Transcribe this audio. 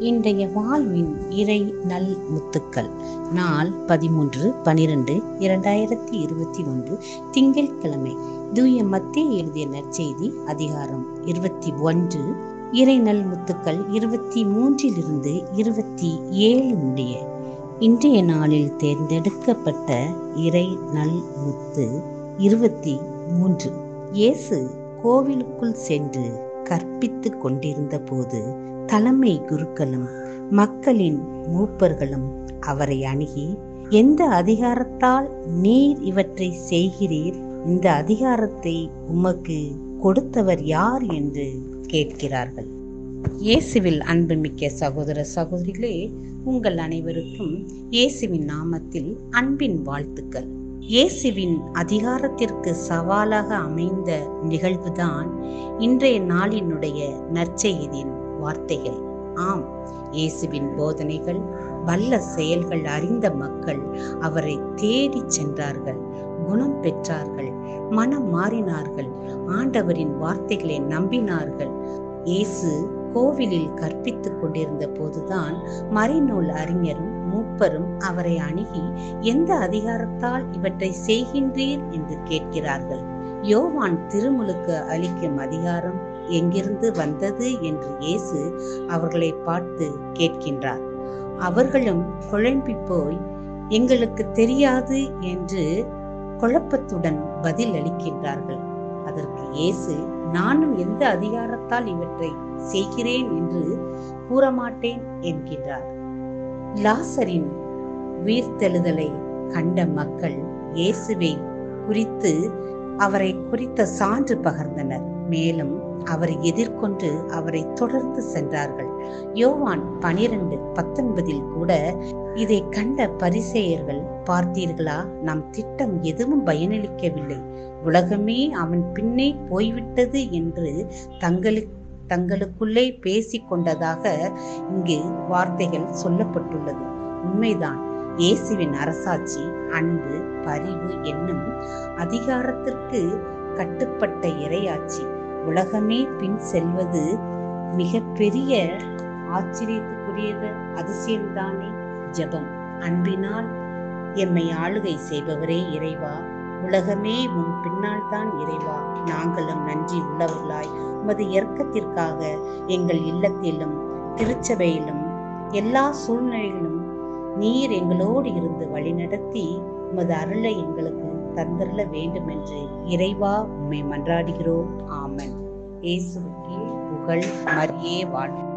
இன்றைய வாழ்வின் இறை நல் முத்துக்கள். நாள் பதிமூன்று பனிரெண்டு இரண்டாயிரத்தி இருபத்தி ஒன்று திங்கட்கிழமை. தூய மத்திய எழுதிய நற்செய்தி அதிகாரம் இருபத்தி ஒன்று. இறை நல் முத்துக்கள் இருபத்தி மூன்றிலிருந்து இருபத்தி ஏழு முடிய. இன்றைய நாளில் தேர்ந்தெடுக்கப்பட்ட இறை நல் முத்து இருபத்தி மூன்று. இயேசு கோவிலுக்குள் சென்று கற்பித்துக் கொண்டிருந்த போது தலைமை குருக்களும் மக்களின் மூப்பர்களும் அவரை அணுகி எந்த அதிகாரத்தால் நீர் இவற்றை செய்கிறீர்? இந்த அதிகாரத்தை உமக்கு கொடுத்தவர் யார்? என்று கேட்கிறார்கள். இயேசுவில் அன்புமிக்க சகோதர சகோதரிகளே உங்கள் அனைவருக்கும் இயேசுவின் நாமத்தில் அன்பின் வாழ்த்துக்கள். இயேசுவின் அதிகாரத்திற்கு சவாலாக அமைந்த நிகழ்வுதான் இன்றைய நாளினுடைய நற்செய்தியின் வார்த்தைகள். ஆம் இயேசுவின் போதனைகள் வல்ல செயல்கள் அறிந்த மக்கள் அவரை தேடிச் சென்றார்கள் குணம் பெற்றார்கள் மனம் மாறினார்கள் ஆண்டவரின் வார்த்தைகளை நம்பினார்கள். இயேசு கோவிலில் கற்பித்துக் கொண்டிருந்த போதுதான் மறைநூல் அறிஞரும் மூப்பரும் அவரை அணுகி எந்த அதிகாரத்தால் இவற்றை செய்கின்றீர்? என்று கேட்கிறார்கள். யோவான் திருமுழுக்கு அளிக்கும் அதிகாரம் எங்கிருந்து வந்தது என்று இயேசு அவர்களை பார்த்து கேட்கின்றார். அவர்களும் குழம்பி போய் எங்களுக்கு தெரியாது என்று குழப்பத்துடன் பதில் அளிக்கின்றார்கள். அதற்கு இயேசு நானும் எந்த அதிகாரத்தால் இவற்றை செய்கிறேன் என்று கூறமாட்டேன் என்கின்றார். லாசரின் உயிர்த்தெழுதலை கண்ட மக்கள் இயேசுவை குறித்து அவரை குறித்த சான்று பகர்ந்தனர். மேலும் அவரை எதிர்கொண்டு அவரை தொடர்ந்து சென்றார்கள். யோவான் பனிரெண்டு பத்தொன்பதில் கூட இதை கண்ட பரிசேயர்கள் பார்த்தீர்களா? நம் திட்டம் எதுவும் பயனளிக்கவில்லை. உலகமே அவன் பின்னே போய்விட்டது என்று தங்களுக்கு தங்களுக்குள்ளே பேசிக்கொண்டதாக இங்கு வார்த்தைகள் சொல்லப்பட்டுள்ளது. உண்மைதான். இயேசுவின் அரசாட்சி அன்பு பரிவு என்னும் அதிகாரத்திற்கு கட்டுப்பட்ட இறையாட்சி உலகமே பின் செல்வது மிகப்பெரிய ஆச்சரியத்துக்குரியது அதிசயம்தானே? ஜபம். அன்பினால் எம்மை ஆளுகை செய்பவரே இறைவா. உலகமே உன் பின்னால் தான் இறைவா. நாங்களும் நன்றி உள்ளவர்களாய். உமது இறக்கத்திற்காக எங்கள் இல்லத்திலும் திருச்சபையிலும் எல்லா சூழ்நிலையிலும் நீர் எங்களோடு இருந்து வழிநடத்தி உமது அருளை எங்களுக்கு தந்திரல வேண்டும் என்று இறைவா உம்மை மன்றாடுகிறோம். ஆமன். இயேசுக்கே புகழ் மரியே வாழ்